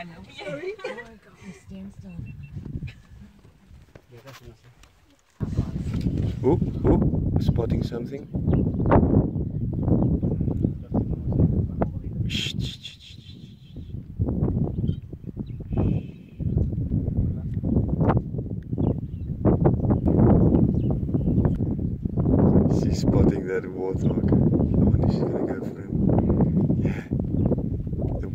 I know. Yeah. oh my god. Stand still. Oh, oh, spotting something. Shh, shh, shh. She's spotting that warthog.